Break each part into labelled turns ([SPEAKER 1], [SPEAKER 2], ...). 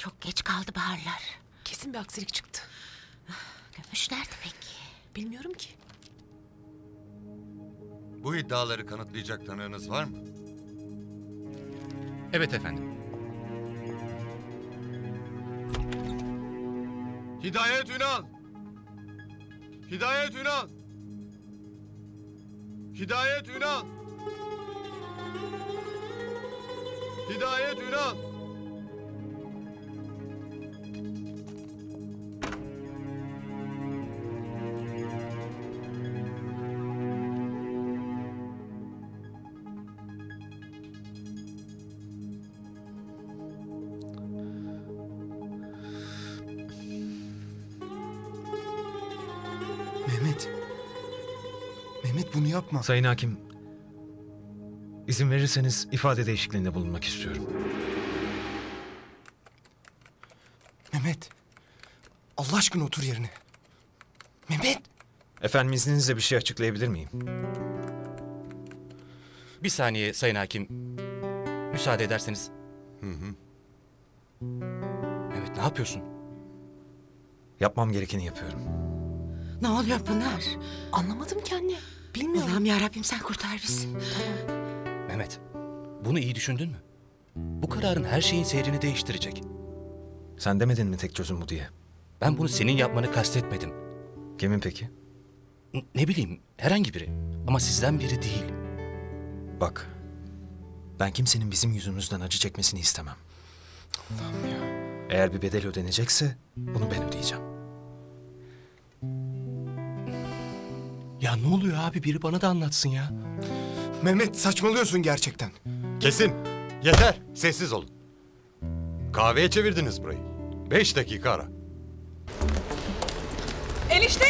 [SPEAKER 1] Çok geç kaldı baharlar.
[SPEAKER 2] Kesin bir aksilik çıktı.
[SPEAKER 1] Gümüş nerede peki?
[SPEAKER 2] Bilmiyorum ki.
[SPEAKER 3] Bu iddiaları kanıtlayacak tanığınız var mı?
[SPEAKER 4] Evet efendim.
[SPEAKER 3] Hidayet Ünal! Hidayet Ünal! Hidayet Ünal! Hidayet Ünal!
[SPEAKER 5] Bunu yapma.
[SPEAKER 6] Sayın Hakim, izin verirseniz ifade değişikliğinde bulunmak istiyorum.
[SPEAKER 5] Mehmet. Allah aşkına otur yerine. Mehmet.
[SPEAKER 6] Efendim izninizle bir şey açıklayabilir miyim?
[SPEAKER 4] Bir saniye Sayın Hakim. Müsaade ederseniz. Evet ne yapıyorsun?
[SPEAKER 6] Yapmam gerekeni yapıyorum.
[SPEAKER 1] Ne oluyor Pınar?
[SPEAKER 2] Anlamadım ki anne. Bilmiyorum.
[SPEAKER 1] Allah'ım yarabbim sen kurtar bizi.
[SPEAKER 4] Mehmet, bunu iyi düşündün mü? Bu kararın her şeyin seyrini değiştirecek.
[SPEAKER 6] Sen demedin mi tek çözüm bu diye?
[SPEAKER 4] Ben bunu senin yapmanı kastetmedim.
[SPEAKER 6] Kimin peki?
[SPEAKER 4] N- Ne bileyim, herhangi biri. Ama sizden biri değil.
[SPEAKER 6] Bak, ben kimsenin bizim yüzümüzden acı çekmesini istemem.
[SPEAKER 5] Allah'ım ya.
[SPEAKER 6] Eğer bir bedel ödenecekse bunu ben ödeyeceğim.
[SPEAKER 4] Ya ne oluyor abi? Biri bana da anlatsın ya.
[SPEAKER 5] Mehmet saçmalıyorsun gerçekten.
[SPEAKER 3] Kesin. Yeter. Sessiz olun. Kahveye çevirdiniz burayı. Beş dakika ara.
[SPEAKER 2] Enişte.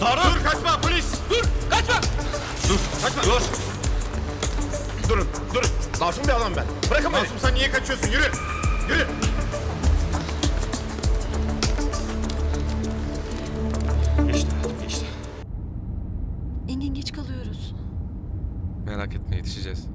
[SPEAKER 3] Tarık! Dur kaçma polis!
[SPEAKER 2] Dur kaçma.
[SPEAKER 3] Dur kaçma! Dur! Durun durun. Masum bir adam ben. Bırakın beni. Masum sen niye kaçıyorsun? Yürü! Yürü!
[SPEAKER 1] Geç kalıyoruz.
[SPEAKER 7] Merak etme yetişeceğiz.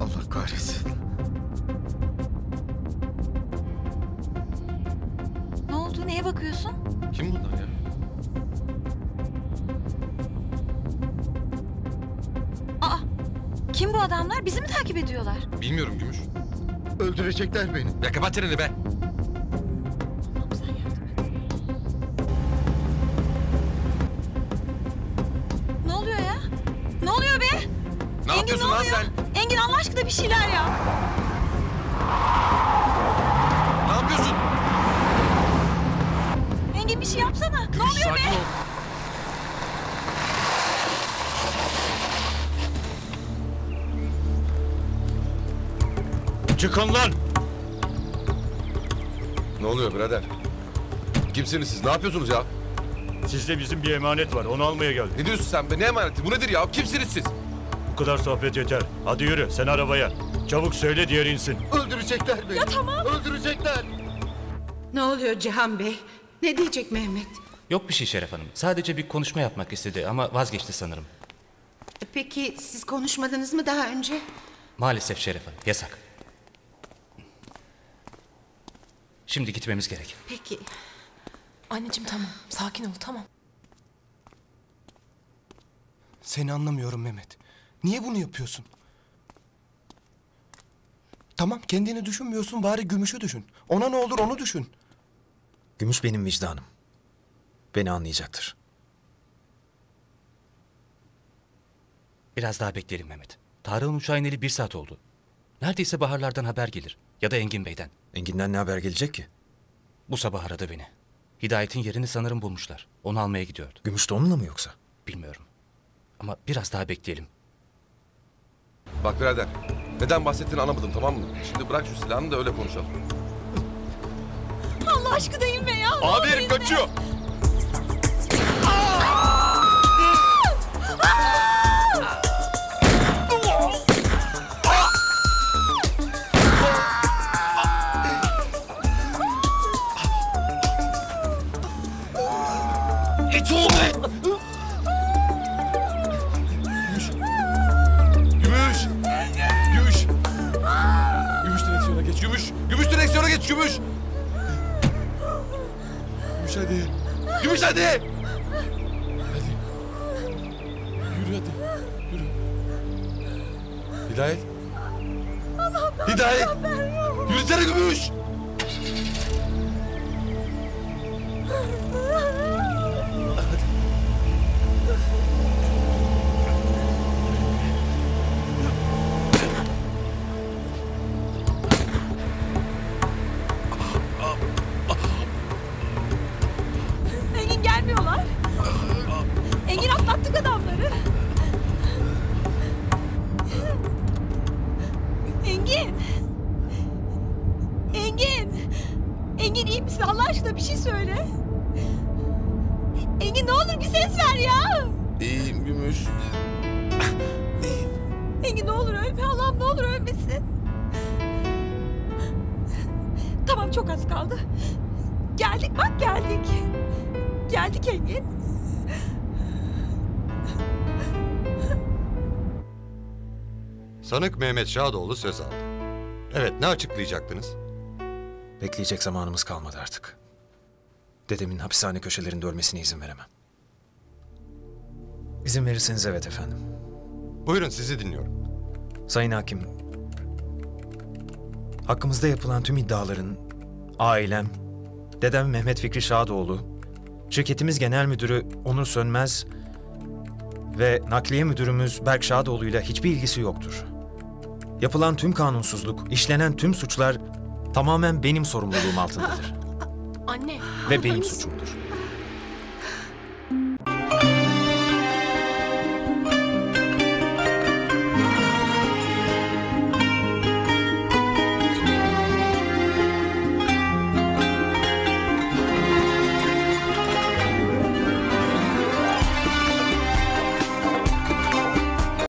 [SPEAKER 5] Allah kahretsin.
[SPEAKER 1] Ne oldu? Neye bakıyorsun?
[SPEAKER 7] Kim bunlar ya?
[SPEAKER 1] Kim bu adamlar? Bizi mi takip ediyorlar?
[SPEAKER 7] Bilmiyorum Gümüş.
[SPEAKER 3] Öldürecekler beni.
[SPEAKER 7] Ya kapat çeneni be.
[SPEAKER 1] Sen yardım et. Ne oluyor ya? Ne oluyor be?
[SPEAKER 7] Ne
[SPEAKER 1] Engin
[SPEAKER 7] yapıyorsun
[SPEAKER 1] ne
[SPEAKER 7] lan
[SPEAKER 1] oluyor?
[SPEAKER 7] sen?
[SPEAKER 1] Engin Allah aşkına bir şeyler ya.
[SPEAKER 7] Ne yapıyorsun?
[SPEAKER 1] Engin bir şey yapsana. Ne oluyor
[SPEAKER 7] Sakin
[SPEAKER 1] be?
[SPEAKER 7] ol.
[SPEAKER 3] Çıkın lan!
[SPEAKER 7] Ne oluyor birader? Kimsiniz siz? Ne yapıyorsunuz ya?
[SPEAKER 8] Sizde bizim bir emanet var. Onu almaya geldik.
[SPEAKER 7] Ne diyorsun sen be? Ne emaneti? Bu nedir ya? Kimsiniz siz?
[SPEAKER 8] Bu kadar sohbet yeter. Hadi yürü sen arabaya. Çabuk söyle diğer insin.
[SPEAKER 3] Öldürecekler beni. Ya tamam. Öldürecekler.
[SPEAKER 1] Ne oluyor Cihan Bey? Ne diyecek Mehmet?
[SPEAKER 4] Yok bir şey Şeref Hanım. Sadece bir konuşma yapmak istedi ama vazgeçti sanırım.
[SPEAKER 1] Peki siz konuşmadınız mı daha önce?
[SPEAKER 4] Maalesef Şeref Hanım. Yasak. Şimdi gitmemiz gerek.
[SPEAKER 1] Peki.
[SPEAKER 2] Anneciğim tamam. Sakin ol tamam.
[SPEAKER 5] Seni anlamıyorum Mehmet. Niye bunu yapıyorsun? Tamam kendini düşünmüyorsun bari gümüşü düşün. Ona ne olur onu düşün.
[SPEAKER 6] Gümüş benim vicdanım. Beni anlayacaktır.
[SPEAKER 4] Biraz daha bekleyelim Mehmet. Tarık'ın uçağı ineli bir saat oldu. Neredeyse Baharlardan haber gelir. Ya da Engin Bey'den.
[SPEAKER 6] Engin'den ne haber gelecek ki?
[SPEAKER 4] Bu sabah aradı beni. Hidayet'in yerini sanırım bulmuşlar. Onu almaya gidiyordu.
[SPEAKER 6] Gümüş de onunla mı yoksa?
[SPEAKER 4] Bilmiyorum. Ama biraz daha bekleyelim.
[SPEAKER 7] Bak birader. Neden bahsettiğini anlamadım tamam mı? Şimdi bırak şu silahını da öyle konuşalım.
[SPEAKER 1] Allah aşkına inme ya.
[SPEAKER 7] Abi herif kaçıyor. It's all Gümüş. Gümüş. Gümüş. Gümüş direksiyona geç. Gümüş. Gümüş direksiyona geç. Gümüş. Gümüş hadi. Gümüş hadi. Hadi. Yürü hadi. Yürü. Hidayet. Hidayet. Yürüsene Gümüş.
[SPEAKER 9] Engin iyi misin? Allah aşkına bir şey söyle. Engin ne olur bir ses ver ya.
[SPEAKER 7] İyiyim Gümüş.
[SPEAKER 9] Engin ne olur ölme Allah'ım ne olur ölmesin. Tamam çok az kaldı. Geldik bak geldik. Geldik Engin.
[SPEAKER 3] Sanık Mehmet Şadoğlu söz aldı. Evet, ne açıklayacaktınız?
[SPEAKER 6] Bekleyecek zamanımız kalmadı artık. Dedemin hapishane köşelerinde ölmesine izin veremem. İzin verirseniz evet efendim.
[SPEAKER 3] Buyurun sizi dinliyorum.
[SPEAKER 6] Sayın Hakim, hakkımızda yapılan tüm iddiaların ailem, dedem Mehmet Fikri Şadoğlu, şirketimiz genel müdürü Onur Sönmez ve nakliye müdürümüz Berk Şadoğlu ile hiçbir ilgisi yoktur. Yapılan tüm kanunsuzluk, işlenen tüm suçlar tamamen benim sorumluluğum altındadır
[SPEAKER 10] Anne.
[SPEAKER 6] ve benim suçumdur.